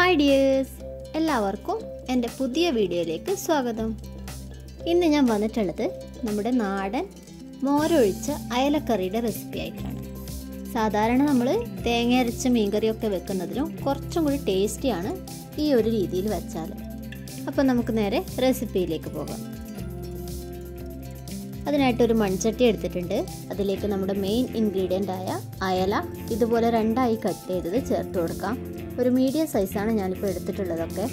Hi dears എല്ലാവർക്കും എന്റെ പുതിയ വീഡിയോയിലേക്ക് സ്വാഗതം. ഇന്ന് ഞാൻ വന്നിട്ടുള്ളത് നമ്മുടെ നാടൻ മോരൊഴിച്ച അയലക്കറിയുടെ റെസിപ്പി ആയിട്ടാണ്. സാധാരണ നമ്മൾ തേങ്ങ അരച്ച മീൻകറിയൊക്കെ വെക്കുന്നതിലും കുറച്ചും കൂടി ടേസ്റ്റിയാണ് ഈ ഒരു രീതിയിൽ വെച്ചാൽ അപ്പോൾ നമുക്ക് നേരെ റെസിപ്പിയിലേക്ക് പോകാം. അതിനായിട്ട് ഒരു മൺചട്ടി എടുത്തിട്ടുണ്ട്. അതിലേക്ക് നമ്മുടെ മെയിൻ ഇൻഗ്രീഡിയന്റ് ആയ അയല ഇതുപോലെ രണ്ടായി കട്ട് ചെയ്തത് ചേർത്ത് കൊടുക്കാം. ഒരു മീഡിയം സൈസാണ് ഞാനിപ്പോൾ എടുത്തിട്ടുള്ളതൊക്കെ.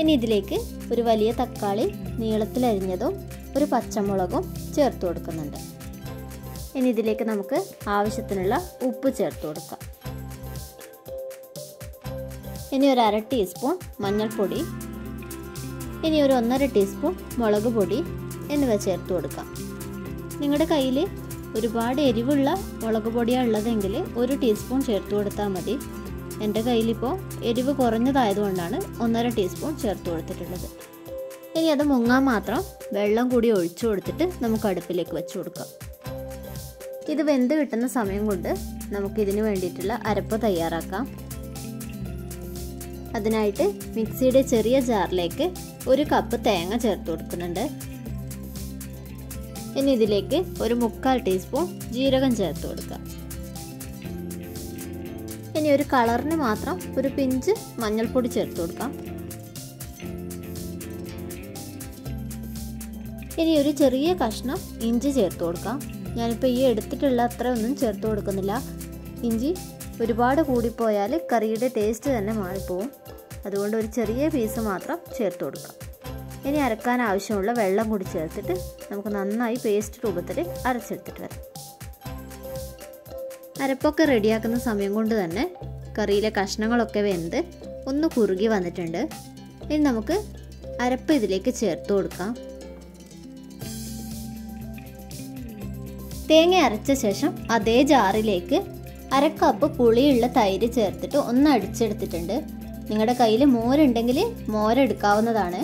ഇനി ഇതിലേക്ക് ഒരു വലിയ തക്കാളി നീളത്തിലരിഞ്ഞതും ഒരു പച്ചമുളകും ചേർത്ത് കൊടുക്കുന്നുണ്ട്. ഇനി ഇതിലേക്ക് നമുക്ക് ആവശ്യത്തിനുള്ള ഉപ്പ് ചേർത്ത് കൊടുക്കാം. ഇനി ഒരു അര ടീസ്പൂൺ മഞ്ഞൾപ്പൊടി ഇനി ഒരു ഒന്നര ടീസ്പൂൺ മുളക് പൊടി എന്നിവ ചേർത്ത് കൊടുക്കാം. നിങ്ങളുടെ കയ്യിൽ ഒരുപാട് എരിവുള്ള മുളക് പൊടിയാണ് ഉള്ളതെങ്കിൽ ഒരു ടീസ്പൂൺ ചേർത്ത് കൊടുത്താൽ മതി. എന്റെ കയ്യിലിപ്പോൾ എരിവ് കുറഞ്ഞതായതുകൊണ്ടാണ് ഒന്നര ടീസ്പൂൺ ചേർത്ത് കൊടുത്തിട്ടുള്ളത്. ഇനി അത് മുങ്ങാൻ മാത്രം വെള്ളം കൂടി ഒഴിച്ചു കൊടുത്തിട്ട് നമുക്ക് അടുപ്പിലേക്ക് വെച്ച് കൊടുക്കാം. ഇത് വെന്ത് കിട്ടുന്ന സമയം കൊണ്ട് നമുക്കിതിന് വേണ്ടിയിട്ടുള്ള അരപ്പ് തയ്യാറാക്കാം. അതിനായിട്ട് മിക്സിയുടെ ചെറിയ ജാറിലേക്ക് ഒരു കപ്പ് തേങ്ങ ചേർത്ത് കൊടുക്കുന്നുണ്ട്. ഇനി ഇതിലേക്ക് ഒരു മുക്കാൽ ടീസ്പൂൺ ജീരകം ചേർത്ത് കൊടുക്കുക. ഇനി ഒരു കളറിന് മാത്രം ഒരു പിഞ്ച് മഞ്ഞൾപ്പൊടി ചേർത്ത് കൊടുക്കാം. ഇനി ഒരു ചെറിയ കഷ്ണം ഇഞ്ചി ചേർത്ത് കൊടുക്കാം. ഞാനിപ്പോൾ ഈ എടുത്തിട്ടുള്ള അത്ര ഒന്നും ചേർത്ത് കൊടുക്കുന്നില്ല. ഇഞ്ചി ഒരുപാട് കൂടിപ്പോയാൽ കറിയുടെ ടേസ്റ്റ് തന്നെ മാറിപ്പോവും. അതുകൊണ്ട് ഒരു ചെറിയ പീസ് മാത്രം ചേർത്ത് കൊടുക്കാം. ഇനി അരക്കാൻ ആവശ്യമുള്ള വെള്ളം കൂടി ചേർത്തിട്ട് നമുക്ക് നന്നായി പേസ്റ്റ് രൂപത്തിൽ അരച്ചെടുത്തിട്ട് വരാം. അരപ്പൊക്കെ റെഡിയാക്കുന്ന സമയം കൊണ്ട് തന്നെ കറിയിലെ കഷ്ണങ്ങളൊക്കെ വെന്ത് ഒന്ന് കുറുകി വന്നിട്ടുണ്ട്. ഇനി നമുക്ക് അരപ്പ് ഇതിലേക്ക് ചേർത്ത് കൊടുക്കാം. തേങ്ങ അരച്ച ശേഷം അതേ ജാറിലേക്ക് അര കപ്പ് പുളിയുള്ള തൈര് ചേർത്തിട്ട് ഒന്ന് അടിച്ചെടുത്തിട്ടുണ്ട്. നിങ്ങളുടെ കയ്യിൽ മോരുണ്ടെങ്കിൽ മോരെടുക്കാവുന്നതാണ്.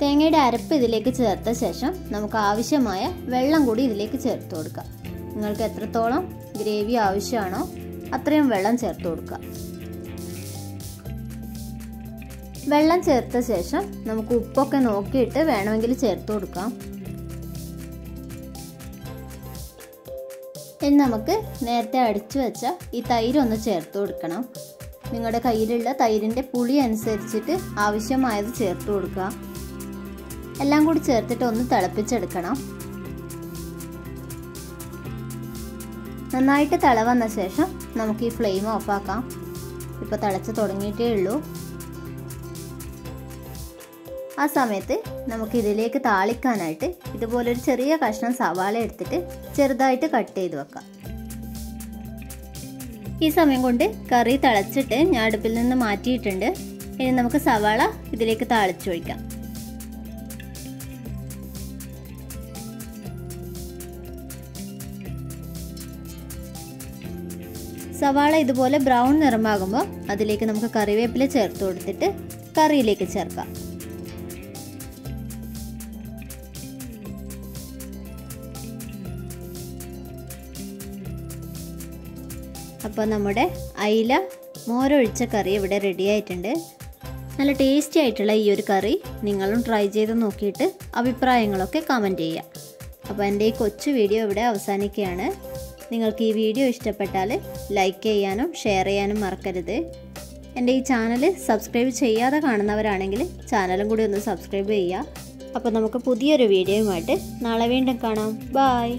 തേങ്ങയുടെ അരപ്പ് ഇതിലേക്ക് ചേർത്ത ശേഷം നമുക്ക് ആവശ്യമായ വെള്ളം കൂടി ഇതിലേക്ക് ചേർത്ത് കൊടുക്കാം. നിങ്ങൾക്ക് എത്രത്തോളം ഗ്രേവി ആവശ്യമാണോ അത്രയും വെള്ളം ചേർത്ത് കൊടുക്കുക വെള്ളം ചേർത്ത ശേഷം നമുക്ക് ഉപ്പൊക്കെ നോക്കിയിട്ട് വേണമെങ്കിൽ ചേർത്ത് കൊടുക്കാം. ഇനി നമുക്ക് നേരത്തെ അടിച്ചു വെച്ച ഈ തൈര് ഒന്ന് ചേർത്ത് കൊടുക്കണം. നിങ്ങളുടെ കയ്യിലുള്ള തൈരിന്റെ പുളി അനുസരിച്ചിട്ട് ആവശ്യമായത് ചേർത്ത് കൊടുക്കുക. എല്ലാം കൂടി ചേർത്തിട്ട് ഒന്ന് തിളപ്പിച്ചെടുക്കണം. നന്നായിട്ട് തിള വന്ന ശേഷം നമുക്ക് ഈ ഫ്ലെയിം ഓഫാക്കാം. ഇപ്പോൾ തിളച്ച് തുടങ്ങിയിട്ടേ ഉള്ളൂ. ആ സമയത്ത് നമുക്ക് ഇതിലേക്ക് താളിക്കാനായിട്ട് ഇതുപോലൊരു ചെറിയ കഷ്ണം സവാള എടുത്തിട്ട് ചെറുതായിട്ട് കട്ട് ചെയ്ത് വെക്കാം. ഈ സമയം കൊണ്ട് കറി തിളച്ചിട്ട് ഞാൻ അടുപ്പിൽ നിന്ന് മാറ്റിയിട്ടുണ്ട്. ഇനി നമുക്ക് സവാള ഇതിലേക്ക് താളിച്ചൊഴിക്കാം സവാള ഇതുപോലെ ബ്രൗൺ നിറമാകുമ്പോൾ അതിലേക്ക് നമുക്ക് കറിവേപ്പില ചേർത്ത് കൊടുത്തിട്ട് കറിയിലേക്ക് ചേർക്കാം. അപ്പോൾ നമ്മുടെ അയില മോരൊഴിച്ച കറി ഇവിടെ റെഡി ആയിട്ടുണ്ട്. നല്ല ടേസ്റ്റി ആയിട്ടുള്ള ഈ ഒരു കറി നിങ്ങളും ട്രൈ ചെയ്ത് നോക്കിയിട്ട് അഭിപ്രായങ്ങളൊക്കെ കമന്റ് ചെയ്യുക. അപ്പോൾ എന്റെ ഈ കൊച്ചു വീഡിയോ ഇവിടെ അവസാനിക്കുകയാണ്. നിങ്ങൾക്ക് ഈ വീഡിയോ ഇഷ്ടപ്പെട്ടാൽ ലൈക്ക് ചെയ്യാനും ഷെയർ ചെയ്യാനും മറക്കരുത്. എന്റെ ഈ ചാനൽ സബ്സ്ക്രൈബ് ചെയ്യാതെ കാണുന്നവരാണെങ്കിൽ ചാനലും കൂടി ഒന്ന് സബ്സ്ക്രൈബ് ചെയ്യുക. അപ്പോൾ നമുക്ക് പുതിയൊരു വീഡിയോയുമായിട്ട് നാളെ വീണ്ടും കാണാം. ബായ്